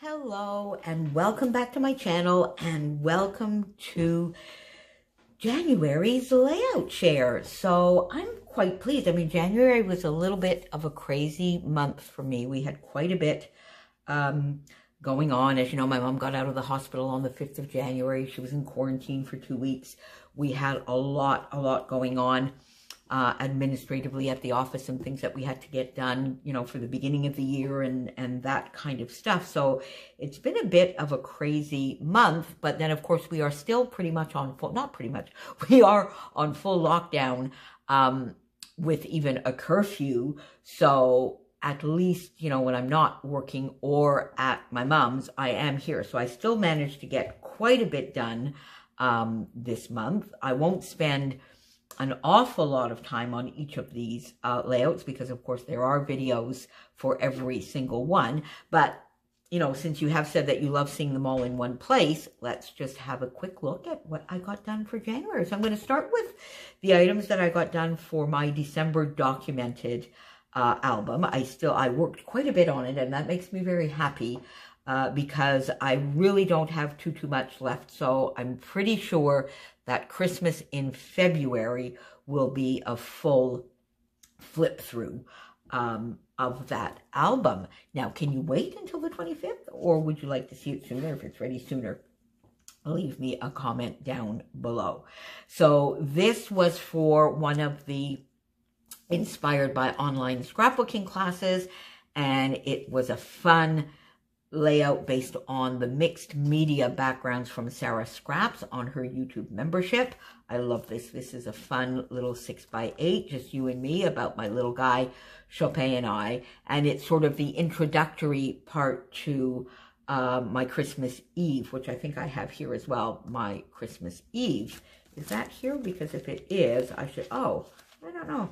Hello and welcome back to my channel and welcome to January's layout share. So I'm quite pleased. I mean, January was a little bit of a crazy month for me. We had quite a bit um, going on. As you know, my mom got out of the hospital on the 5th of January. She was in quarantine for two weeks. We had a lot, a lot going on uh, administratively at the office and things that we had to get done, you know, for the beginning of the year and, and that kind of stuff. So it's been a bit of a crazy month, but then of course we are still pretty much on full, not pretty much, we are on full lockdown, um, with even a curfew. So at least, you know, when I'm not working or at my mom's, I am here. So I still managed to get quite a bit done, um, this month. I won't spend, an awful lot of time on each of these uh, layouts because, of course, there are videos for every single one. But, you know, since you have said that you love seeing them all in one place, let's just have a quick look at what I got done for January. So I'm going to start with the items that I got done for my December documented uh, album. I still, I worked quite a bit on it and that makes me very happy. Uh, because I really don't have too, too much left. So I'm pretty sure that Christmas in February will be a full flip through um, of that album. Now, can you wait until the 25th or would you like to see it sooner? If it's ready sooner, leave me a comment down below. So this was for one of the inspired by online scrapbooking classes and it was a fun layout based on the mixed media backgrounds from Sarah Scraps on her YouTube membership. I love this. This is a fun little six by eight, just you and me about my little guy, Chopin and I. And it's sort of the introductory part to uh, my Christmas Eve, which I think I have here as well, my Christmas Eve. Is that here? Because if it is, I should, oh, I don't know.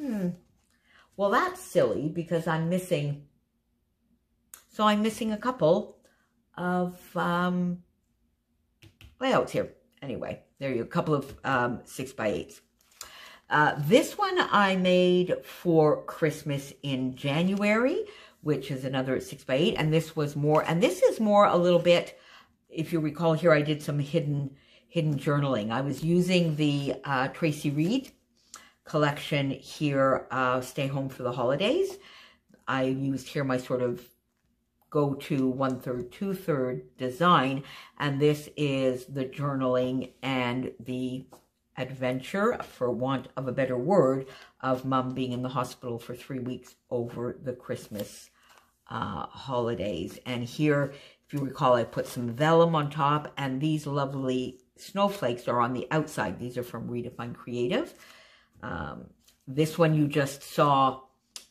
Hmm. Well, that's silly because I'm missing so I'm missing a couple of um, layouts here. Anyway, there you go, a couple of um, six by eights. Uh, this one I made for Christmas in January, which is another six by eight. And this was more, and this is more a little bit, if you recall here, I did some hidden, hidden journaling. I was using the uh, Tracy Reed collection here, uh, Stay Home for the Holidays. I used here my sort of go to one-third, two-third design. And this is the journaling and the adventure, for want of a better word, of mom being in the hospital for three weeks over the Christmas uh, holidays. And here, if you recall, I put some vellum on top, and these lovely snowflakes are on the outside. These are from Redefine Creative. Um, this one you just saw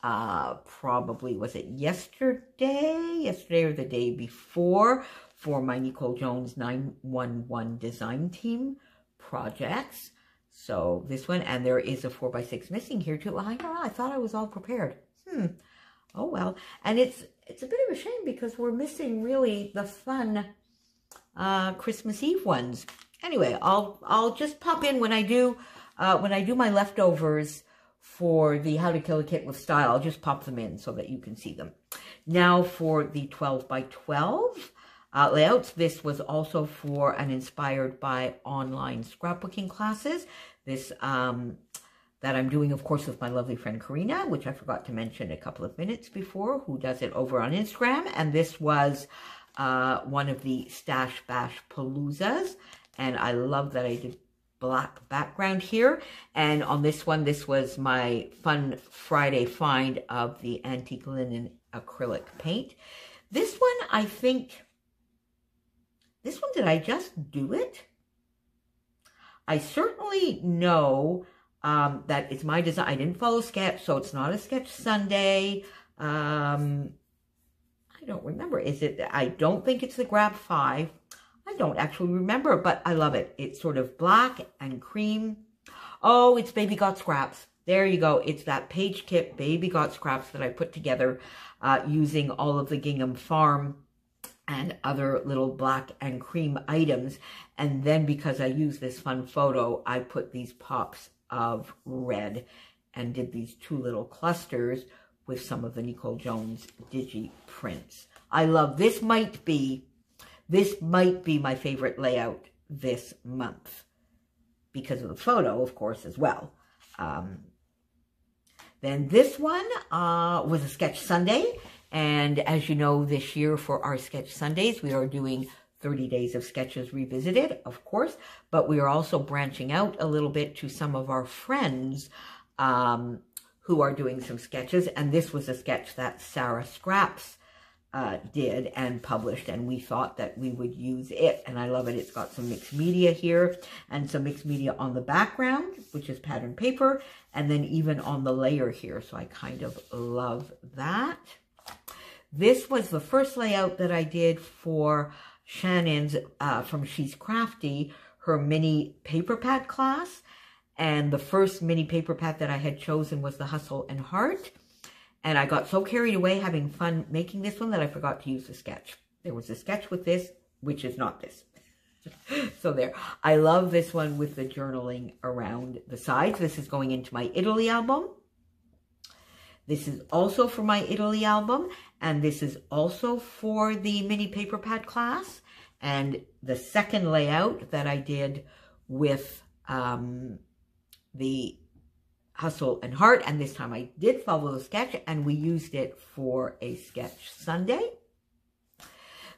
uh, probably, was it yesterday? Yesterday or the day before for my Nicole Jones 911 design team projects. So this one, and there is a 4x6 missing here too. I don't know, I thought I was all prepared. Hmm. Oh well. And it's it's a bit of a shame because we're missing really the fun uh, Christmas Eve ones. Anyway, I'll I'll just pop in when I do uh, when I do my leftovers for the How to Kill a Kit with Style. I'll just pop them in so that you can see them. Now for the 12 by 12 uh, layouts. This was also for and inspired by online scrapbooking classes. This um, that I'm doing, of course, with my lovely friend Karina, which I forgot to mention a couple of minutes before, who does it over on Instagram. And this was uh, one of the Stash Bash Paloozas. And I love that I did black background here. And on this one, this was my Fun Friday find of the Antique Linen Acrylic Paint. This one, I think, this one, did I just do it? I certainly know um, that it's my design. I didn't follow sketch, so it's not a sketch Sunday. Um, I don't remember. Is it, I don't think it's the Grab 5. I don't actually remember, but I love it. It's sort of black and cream. Oh, it's Baby Got Scraps. There you go. It's that page kit Baby Got Scraps that I put together uh, using all of the Gingham Farm and other little black and cream items. And then because I use this fun photo, I put these pops of red and did these two little clusters with some of the Nicole Jones Digi prints. I love, this might be, this might be my favorite layout this month because of the photo, of course, as well. Um, then this one uh, was a Sketch Sunday. And as you know, this year for our Sketch Sundays, we are doing 30 Days of Sketches Revisited, of course, but we are also branching out a little bit to some of our friends um, who are doing some sketches. And this was a sketch that Sarah Scraps uh, did and published, and we thought that we would use it. And I love it. It's got some mixed media here and some mixed media on the background, which is pattern paper, and then even on the layer here. So I kind of love that. This was the first layout that I did for Shannon's uh, from She's Crafty, her mini paper pad class. And the first mini paper pad that I had chosen was the Hustle and Heart. And I got so carried away having fun making this one that I forgot to use the sketch. There was a sketch with this, which is not this. so there. I love this one with the journaling around the sides. This is going into my Italy album. This is also for my Italy album, and this is also for the mini paper pad class. And the second layout that I did with um, the Hustle and Heart, and this time I did follow the sketch, and we used it for a sketch Sunday.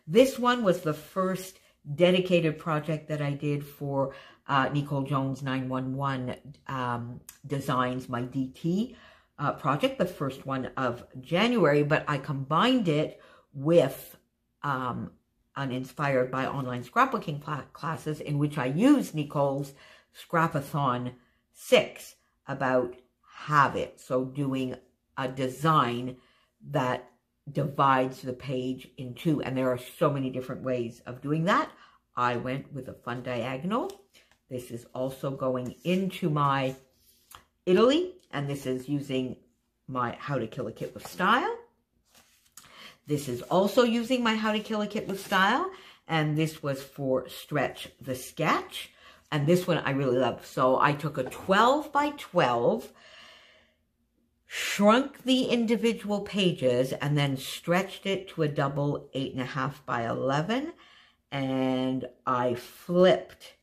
This one was the first dedicated project that I did for uh, Nicole Jones 911 um, Designs, my DT uh, project, the first one of January, but I combined it with um, Uninspired by Online Scrapbooking classes in which I used Nicole's Scrapathon 6 about have it. So doing a design that divides the page in two. And there are so many different ways of doing that. I went with a fun diagonal. This is also going into my Italy and this is using my How to Kill a Kit with Style. This is also using my How to Kill a Kit with Style, and this was for Stretch the Sketch. And this one I really love. So I took a 12 by 12, shrunk the individual pages, and then stretched it to a double 8.5 by 11, and I flipped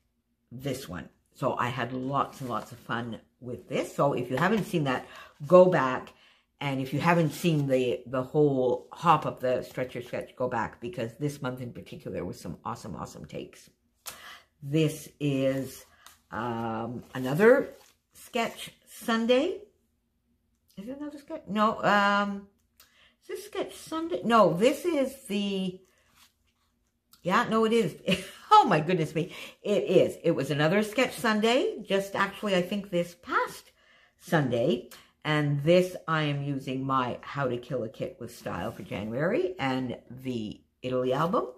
this one. So I had lots and lots of fun with this. So if you haven't seen that, go back. And if you haven't seen the, the whole hop of the Stretch the Sketch, go back because this month in particular was some awesome, awesome takes. This is um, another sketch Sunday. Is it another sketch? No. Um, is this sketch Sunday? No, this is the... Yeah, no, it is. Oh my goodness me. It is. It was another sketch Sunday, just actually I think this past Sunday. And this I am using my How to Kill a Kit with Style for January and the Italy album.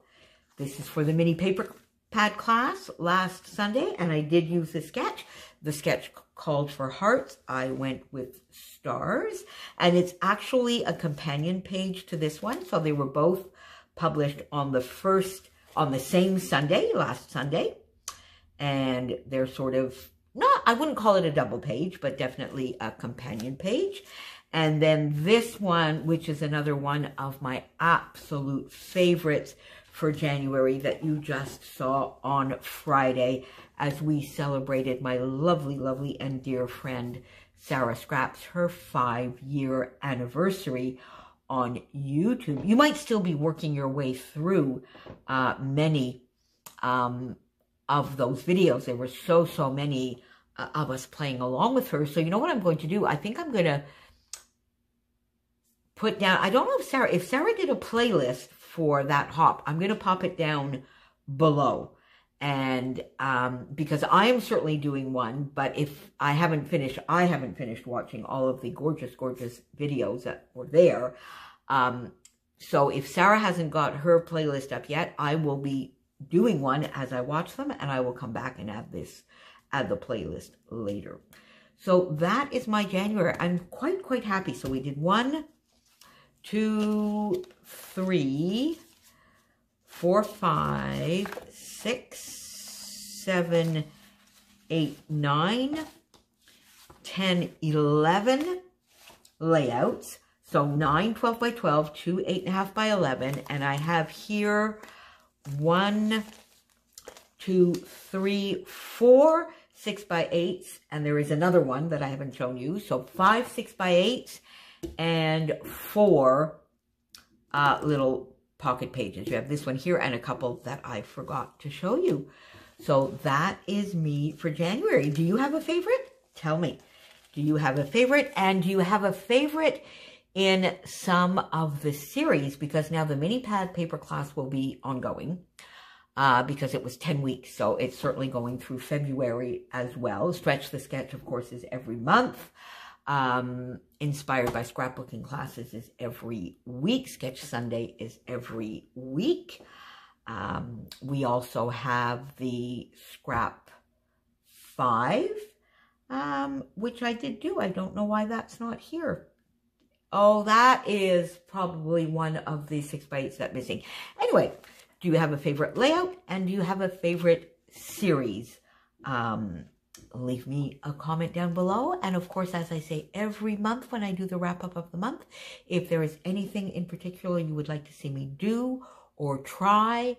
This is for the mini paper pad class last Sunday and I did use the sketch. The sketch called for hearts. I went with stars and it's actually a companion page to this one. So they were both published on the first on the same Sunday, last Sunday. And they're sort of not, I wouldn't call it a double page, but definitely a companion page. And then this one, which is another one of my absolute favorites for January that you just saw on Friday as we celebrated my lovely, lovely and dear friend Sarah Scraps, her five-year anniversary on YouTube. You might still be working your way through uh, many um, of those videos. There were so, so many uh, of us playing along with her. So you know what I'm going to do? I think I'm going to put down, I don't know if Sarah, if Sarah did a playlist for that hop, I'm going to pop it down below. And um, because I am certainly doing one, but if I haven't finished, I haven't finished watching all of the gorgeous, gorgeous videos that were there. Um, so if Sarah hasn't got her playlist up yet, I will be doing one as I watch them, and I will come back and add this, add the playlist later. So that is my January. I'm quite, quite happy. So we did one, two, three, four, five, six, seven, eight, nine, ten, eleven layouts. So 9 12 by 12, two 8.5 by 11. And I have here one, two, three, four 6 by 8s. And there is another one that I haven't shown you. So five 6 by 8s and four uh, little pocket pages. You have this one here and a couple that I forgot to show you. So that is me for January. Do you have a favorite? Tell me. Do you have a favorite? And do you have a favorite in some of the series? Because now the mini pad paper class will be ongoing uh, because it was 10 weeks. So it's certainly going through February as well. Stretch the Sketch, of course, is every month. Um, inspired by scrapbooking classes is every week. Sketch Sunday is every week. Um, we also have the Scrap 5 um, which I did do. I don't know why that's not here. Oh, that is probably one of the 6 by 8s that missing. Anyway, do you have a favorite layout? And do you have a favorite series? Um, leave me a comment down below. And of course, as I say every month when I do the wrap up of the month, if there is anything in particular you would like to see me do or try,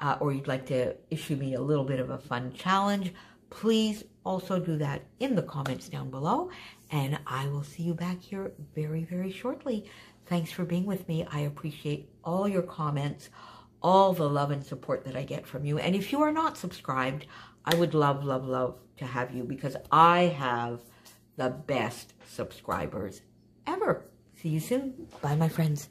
uh, or you'd like to issue me a little bit of a fun challenge, please also do that in the comments down below. And I will see you back here very, very shortly. Thanks for being with me. I appreciate all your comments, all the love and support that I get from you. And if you are not subscribed, I would love, love, love to have you because I have the best subscribers ever. See you soon. Bye, my friends.